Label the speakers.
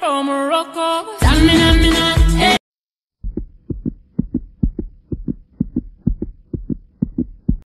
Speaker 1: from Morocco.